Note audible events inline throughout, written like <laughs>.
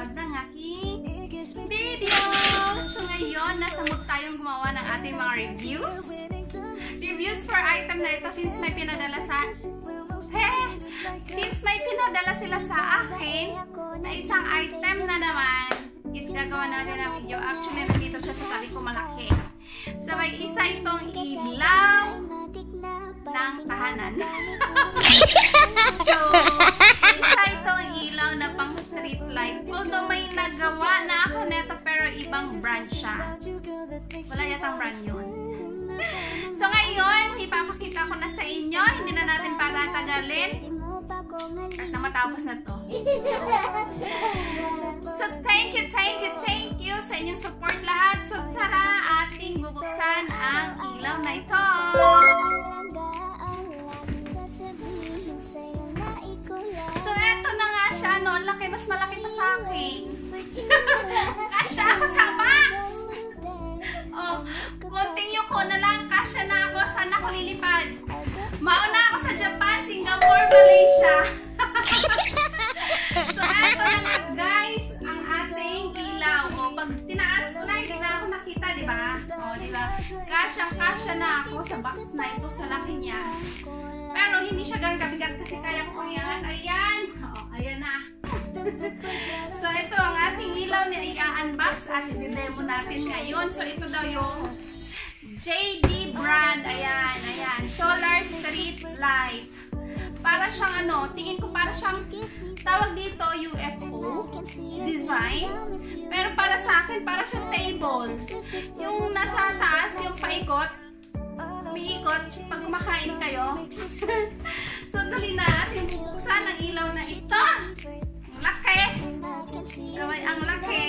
at manonood ng aking video. So ngayon, nasa mood tayong gumawa ng ating mga reviews. Reviews for item na ito since may pinadala sa... Hey! Since may pinadala sila sa akin na isang item na naman is gagawa natin ang video. Actually, nandito siya sa tabi ko malaki. So, may isa itong ilaw ng tahanan. <laughs> so, isa itong ilaw na street light. Although may nagawa na ako neto pero ibang brand siya. Wala yatang brand yun. <laughs> So ngayon, ipapakita ko na sa inyo. Hindi na natin patatagalin. At na matapos na to. <laughs> So thank you, thank you, thank you sa inyong support lahat. So tara, ating bubuksan ang ilaw na ito. Ako. Lilipad? Mauna ako sa Japan, Singapore, Malaysia. <laughs> so eto na nga guys, ang ating ilaw. O, pag tinaas ko na, hindi na ako nakita, di ba? O, di ba? Kasyang-kasya na ako sa box na ito, sa laki niya. Pero hindi siya ganun kabigat kasi kaya ko yan. Ayan! O, ayan na. <laughs> so, ito ang ating ilaw na i-unbox at i-demo natin ngayon. So, ito daw yung JD brand. Ayan, ayan. Solar Street Lights. Para siyang ano, tingin ko para siyang tawag dito UFO design. Pero para sa akin, para siyang table. Yung nasa taas, yung paikot, umiikot pag kumakain kayo. <laughs> so, dali na natin bubuksan ang ilaw na ito. Ang laki! Ang laki.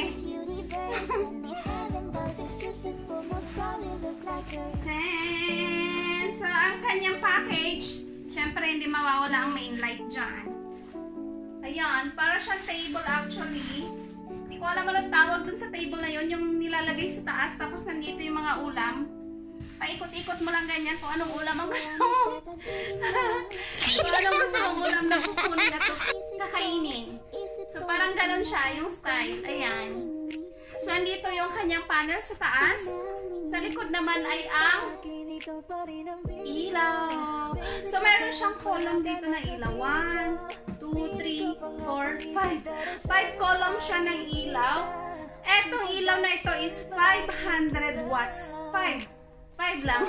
<laughs> Ten! So, ang kanyang package, syempre hindi mawawala ang main light dyan. Ayan, para siyang table actually. Hindi ko alam anong tawag dun sa table na yon yung nilalagay sa taas, tapos nandito yung mga ulam. Paikot-ikot mo lang ganyan kung anong ulam ang gusto mo. <laughs> kung anong gusto mong ulam na kukunin at kakainin. So, parang ganun siya, yung style. Ayan. So, andito yung kanyang panel sa taas. Sa likod naman ay ang ilaw. So, meron siyang column dito na ilaw. 1, 2, 3, 4, 5. 5 column siya ng ilaw. Etong ilaw na ito is 500 watts. 5. 5 lang.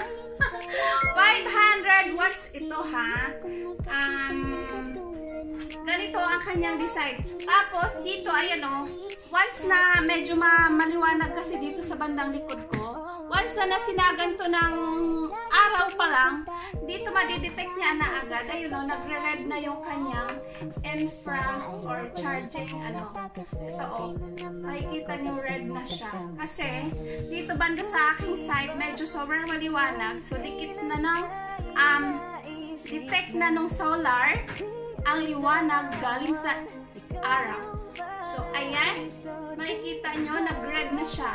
<laughs> 500 watts ito ha. Um, ganito ang kanyang design. Tapos, dito, ayan o. Once na medyo ma maliwanag kasi dito sa bandang likod ko, once na nasinagan to ng araw pa lang, dito madidetect niya na agad. Ayun o, nagre-red na yung kanyang infra or charging, ano. Ito o, makikita niyo red na siya. Kasi, dito banda sa aking side, medyo sobrang maliwanag. So, dikit na ng, um, detect na nung solar, ang liwanag galing sa araw. So, ayan. Makikita nyo, nag-red na siya.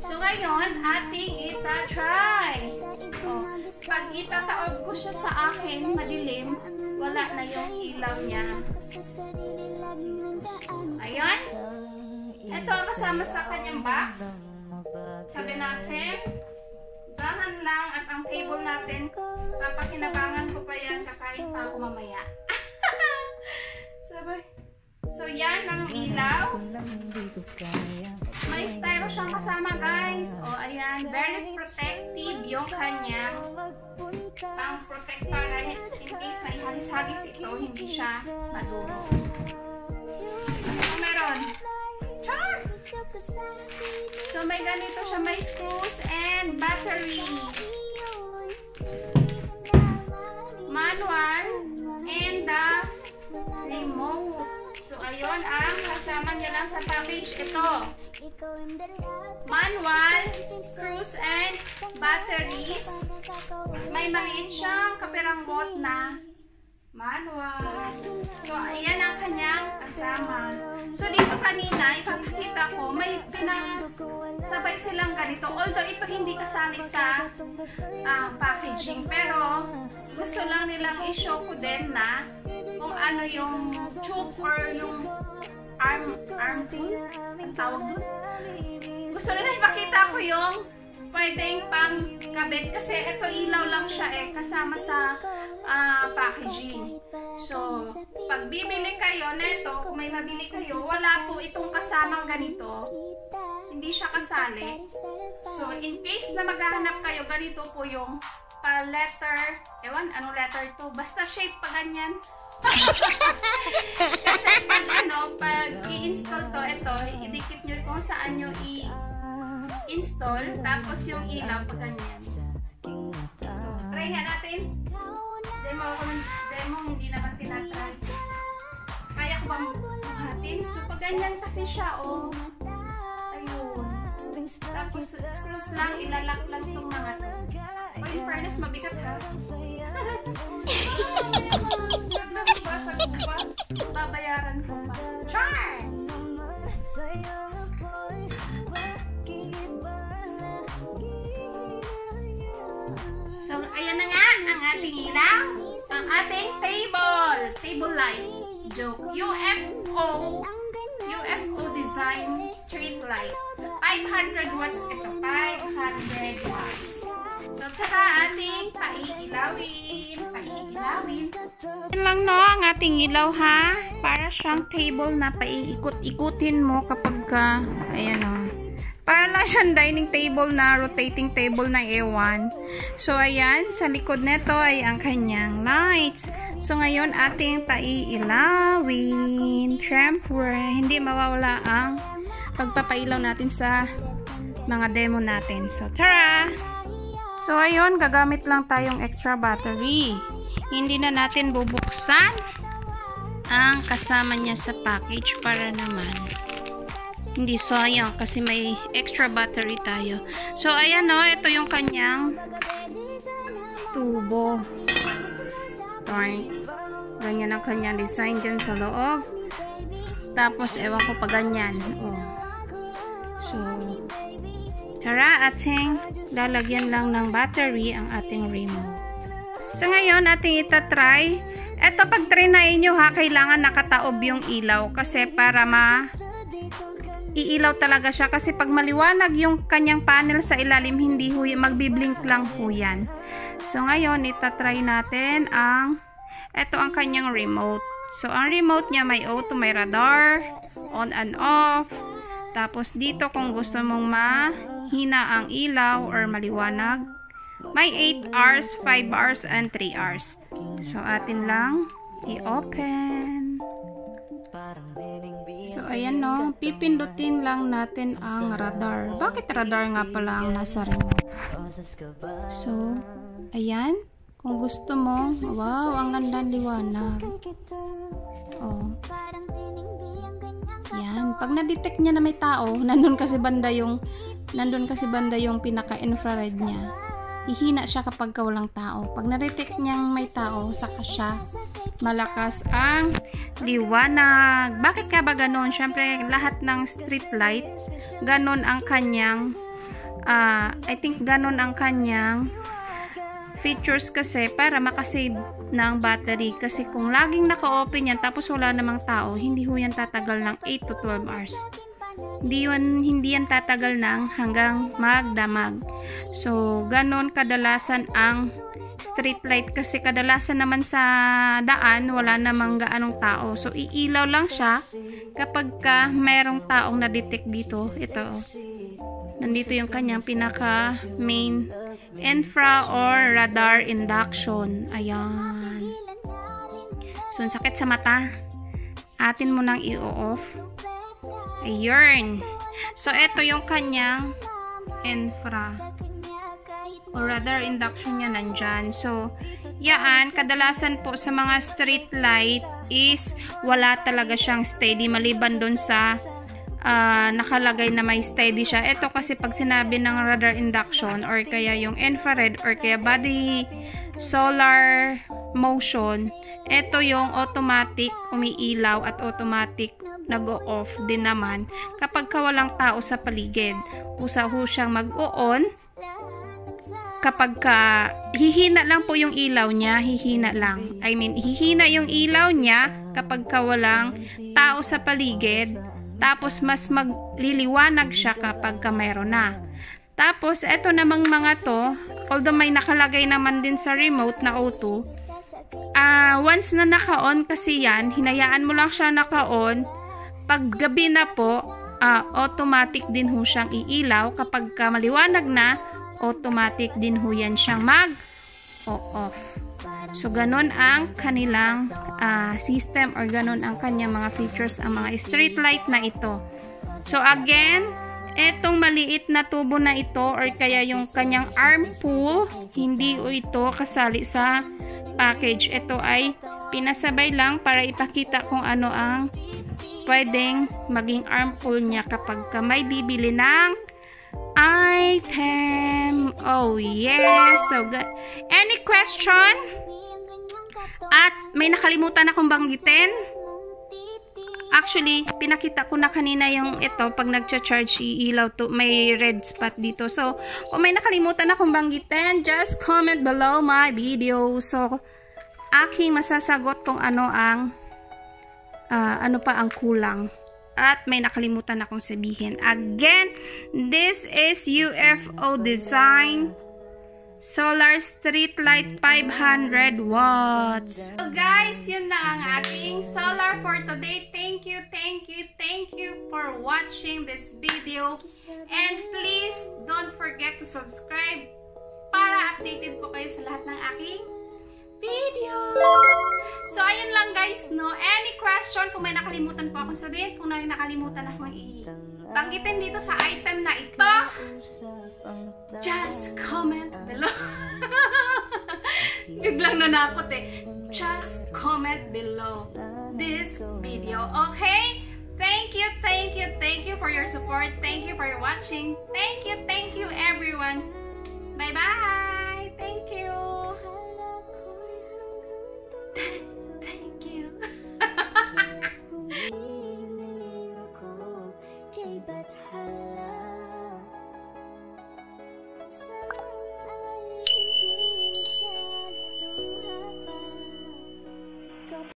So, ngayon, ating ita-try. Oh, pag itataob ko siya sa akin, madilim, wala na yung ilaw niya. So, ayan. Ito ang kasama sa kanyang box. Sabi natin, dahan lang at ang table natin, papakinabangan ko pa yan, kakain pa ako mamaya. <laughs> Sabi, So, yan ang ilaw. May styro siyang kasama, guys. O, ayan. Very protective yung kanya. Pang-protect para in case na ihagis-hagis ito, hindi siya maduro. So, meron. Char! So, may ganito siya. May screws and battery. Manual and the remote. Ayun ang kasama niya lang sa package. Ito. Manual, screws, and batteries. May maliit siyang kapiranggot na manual. So, ayan ang kanyang kasama. So, dito kanina, ipapakita ko, may pinasabay silang ganito. Although, ito hindi kasali sa uh, packaging. Pero, gusto lang nilang i-show ko din na kung ano yung tube or yung arm, arm tool. Ang tawag doon. Gusto nila ipakita ko yung pwedeng pang kabit kasi ito ilaw lang siya eh kasama sa uh, packaging. So, pag bibili kayo neto, kung may mabili kayo, wala po itong kasamang ganito. Hindi siya kasali. So, in case na maghahanap kayo, ganito po yung pa letter, ewan, ano letter to, basta shape pa ganyan. <laughs> Kasi pag ano, pag i-install to, ito, idikit nyo kung saan nyo i-install, tapos yung ilaw pa ganyan. So, try nga natin. Demo ako demo, hindi naman tinatry. Kaya ko bang buhatin? So, pag ganyan kasi siya, oh. Ayun. Tapos, screws lang, ilalak lang itong mga to. Oh, in fairness, mabigat ha. Basag ko pa. Babayaran ko pa. Char! So, ayan na nga ang ating ilaw. Ang ating table. Table lights. Joke. UFO. UFO design street light. 500 watts ito. 500 watts. So, tsaka ating paiilawin. Paiilawin. Yan lang no, ang ating ilaw ha. Para siyang table na paiikot-ikutin mo kapag ka, ayan o. Para lang siyang dining table na rotating table na ewan. So, ayan, sa likod nito ay ang kanyang lights. So, ngayon ating paiilawin. Siyempre, hindi mawawala ang pagpapailaw natin sa mga demo natin. So, tara! So, ayun, gagamit lang tayong extra battery. Hindi na natin bubuksan ang kasama niya sa package para naman hindi sayang kasi may extra battery tayo. So, ayan o, ito yung kanyang tubo. Darn. Ganyan ang kanyang design dyan sa loob. Tapos, ewan ko pa ganyan. Oh. So, tara, ating lalagyan lang ng battery ang ating remote. So, ngayon, ating itatry. Ito, pag trinayin nyo ha, kailangan nakataob yung ilaw kasi para ma iilaw talaga siya kasi pag maliwanag yung kanyang panel sa ilalim, hindi ho, magbiblink lang ho yan. So, ngayon, itatry natin ang, ito ang kanyang remote. So, ang remote niya may auto, may radar, on and off. Tapos, dito kung gusto mong mahina ang ilaw or maliwanag, may 8 hours, 5 hours, and 3 hours. So, atin lang i-open. So, ayan no. Pipindutin lang natin ang radar. Bakit radar nga pala ang nasa remote? So, ayan. Kung gusto mo, wow, ang ganda liwanag. Oh. Yan. Pag na-detect niya na may tao, <laughs> nandun kasi banda yung nandun kasi banda yung pinaka-infrared niya hihina siya kapag walang tao. Pag na-detect niyang may tao, saka siya malakas ang liwanag. Bakit ka ba ganon? Siyempre, lahat ng street light, ganon ang kanyang, uh, I think ganon ang kanyang features kasi para makasave ng battery. Kasi kung laging naka-open yan, tapos wala namang tao, hindi ho yan tatagal ng 8 to 12 hours hindi yan, hindi yan tatagal ng hanggang magdamag. So, ganon kadalasan ang street light kasi kadalasan naman sa daan wala namang gaanong tao. So, iilaw lang siya kapag ka mayroong taong na-detect dito. Ito. Nandito yung kanyang pinaka main infra or radar induction. Ayan. So, sakit sa mata. Atin mo nang i-off. Ayun. So, ito yung kanyang infra. Or rather, induction niya nandyan. So, yaan, kadalasan po sa mga street light is wala talaga siyang steady maliban dun sa uh, nakalagay na may steady siya. Ito kasi pag sinabi ng radar induction or kaya yung infrared or kaya body solar motion, ito yung automatic umiilaw at automatic nag-o-off din naman kapag ka walang tao sa paligid. Usa ho siyang mag-o-on kapag ka, hihina lang po yung ilaw niya, hihina lang. I mean, hihina yung ilaw niya kapag ka walang tao sa paligid. Tapos, mas magliliwanag siya kapag ka mayroon na. Tapos, eto namang mga to, although may nakalagay naman din sa remote na O2, uh, once na naka-on kasi yan, hinayaan mo lang siya naka-on, pag gabi na po, uh, automatic din ho siyang iilaw. Kapag ka maliwanag na, automatic din ho yan siyang mag o off. So, ganun ang kanilang uh, system or ganun ang kanyang mga features, ang mga street light na ito. So, again, etong maliit na tubo na ito or kaya yung kanyang arm pull, hindi ito kasali sa package. Ito ay pinasabay lang para ipakita kung ano ang pwedeng maging armful niya kapag ka may bibili ng item. Oh, yes. So, good. Any question? At may nakalimutan akong banggitin. Actually, pinakita ko na kanina yung ito, pag nagcha-charge, iilaw to, may red spot dito. So, kung may nakalimutan akong banggitin, just comment below my video. So, aking masasagot kung ano ang uh, ano pa ang kulang. At may nakalimutan akong sabihin. Again, this is UFO design solar street light 500 watts. So guys, yun na ang ating solar for today. Thank you, thank you, thank you for watching this video. And please don't forget to subscribe para updated po kayo sa lahat ng aking video. So, ayun lang guys, no? Any question, kung may nakalimutan po akong sabihin, kung may nakalimutan akong i-banggitin dito sa item na ito, just comment below. <laughs> Biglang nanakot eh. Just comment below this video, okay? Thank you, thank you, thank you for your support. Thank you for watching. Thank you, thank you everyone. Bye-bye.